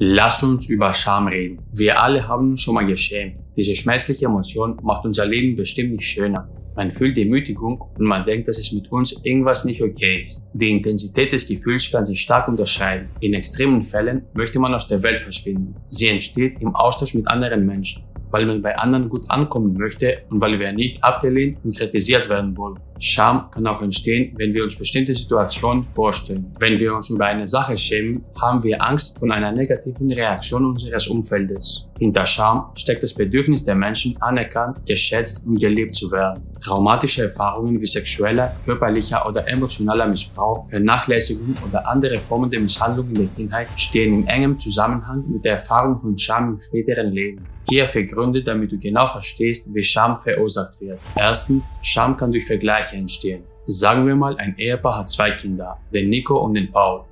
Lass uns über Scham reden. Wir alle haben uns schon mal geschämt. Diese schmerzliche Emotion macht unser Leben bestimmt nicht schöner. Man fühlt Demütigung und man denkt, dass es mit uns irgendwas nicht okay ist. Die Intensität des Gefühls kann sich stark unterscheiden. In extremen Fällen möchte man aus der Welt verschwinden. Sie entsteht im Austausch mit anderen Menschen weil man bei anderen gut ankommen möchte und weil wir nicht abgelehnt und kritisiert werden wollen. Scham kann auch entstehen, wenn wir uns bestimmte Situationen vorstellen. Wenn wir uns über eine Sache schämen, haben wir Angst vor einer negativen Reaktion unseres Umfeldes. Hinter Scham steckt das Bedürfnis der Menschen, anerkannt, geschätzt und geliebt zu werden. Traumatische Erfahrungen wie sexueller, körperlicher oder emotionaler Missbrauch, Vernachlässigung oder andere Formen der Misshandlung in der Kindheit stehen in engem Zusammenhang mit der Erfahrung von Scham im späteren Leben. Hier vier Gründe, damit du genau verstehst, wie Scham verursacht wird. Erstens, Scham kann durch Vergleiche entstehen. Sagen wir mal, ein Ehepaar hat zwei Kinder, den Nico und den Paul.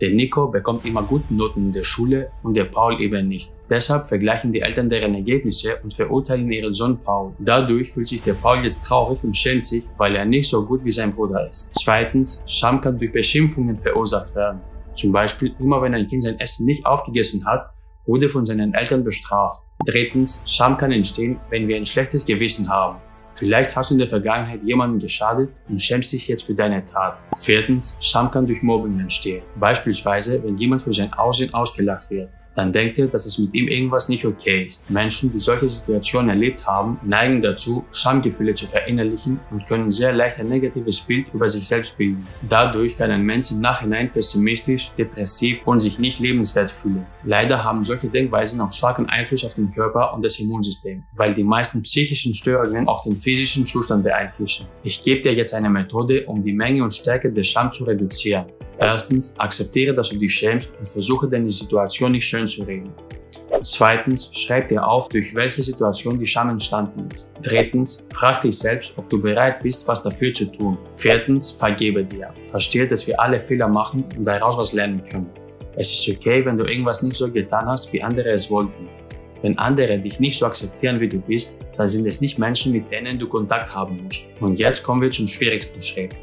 Der Nico bekommt immer gute Noten in der Schule und der Paul eben nicht. Deshalb vergleichen die Eltern deren Ergebnisse und verurteilen ihren Sohn Paul. Dadurch fühlt sich der Paul jetzt traurig und schämt sich, weil er nicht so gut wie sein Bruder ist. Zweitens, Scham kann durch Beschimpfungen verursacht werden. Zum Beispiel immer wenn ein Kind sein Essen nicht aufgegessen hat, wurde von seinen Eltern bestraft. Drittens, Scham kann entstehen, wenn wir ein schlechtes Gewissen haben. Vielleicht hast du in der Vergangenheit jemanden geschadet und schämst dich jetzt für deine Tat. Viertens, Scham kann durch Mobbing entstehen. Beispielsweise, wenn jemand für sein Aussehen ausgelacht wird dann denkt ihr, dass es mit ihm irgendwas nicht okay ist. Menschen, die solche Situationen erlebt haben, neigen dazu, Schamgefühle zu verinnerlichen und können sehr leicht ein negatives Bild über sich selbst bilden. Dadurch kann ein Mensch im Nachhinein pessimistisch, depressiv und sich nicht lebenswert fühlen. Leider haben solche Denkweisen auch starken Einfluss auf den Körper und das Immunsystem, weil die meisten psychischen Störungen auch den physischen Zustand beeinflussen. Ich gebe dir jetzt eine Methode, um die Menge und Stärke der Scham zu reduzieren. Erstens, akzeptiere, dass du dich schämst und versuche deine Situation nicht schön zu reden. Zweitens, schreib dir auf, durch welche Situation die Scham entstanden ist. Drittens, frag dich selbst, ob du bereit bist, was dafür zu tun. Viertens, vergebe dir. Verstehe, dass wir alle Fehler machen und daraus was lernen können. Es ist okay, wenn du irgendwas nicht so getan hast, wie andere es wollten. Wenn andere dich nicht so akzeptieren, wie du bist, dann sind es nicht Menschen, mit denen du Kontakt haben musst. Und jetzt kommen wir zum schwierigsten Schritt.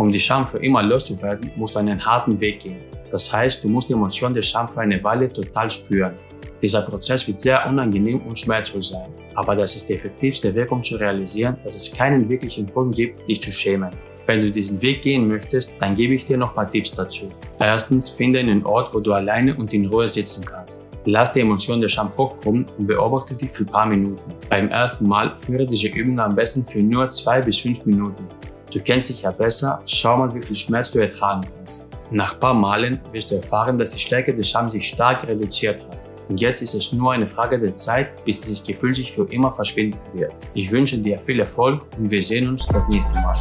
Um die Scham für immer loszuwerden, musst du einen harten Weg gehen. Das heißt, du musst die Emotion der Scham für eine Weile total spüren. Dieser Prozess wird sehr unangenehm und schmerzvoll sein, aber das ist der effektivste Weg, um zu realisieren, dass es keinen wirklichen Grund gibt, dich zu schämen. Wenn du diesen Weg gehen möchtest, dann gebe ich dir noch ein paar Tipps dazu. Erstens, finde einen Ort, wo du alleine und in Ruhe sitzen kannst. Lass die Emotion der Scham hochkommen und beobachte dich für ein paar Minuten. Beim ersten Mal führe diese Übung am besten für nur zwei bis fünf Minuten. Du kennst dich ja besser, schau mal, wie viel Schmerz du ertragen kannst. Nach ein paar Malen wirst du erfahren, dass die Stärke des Scham sich stark reduziert hat. Und jetzt ist es nur eine Frage der Zeit, bis dieses Gefühl sich für immer verschwinden wird. Ich wünsche dir viel Erfolg und wir sehen uns das nächste Mal.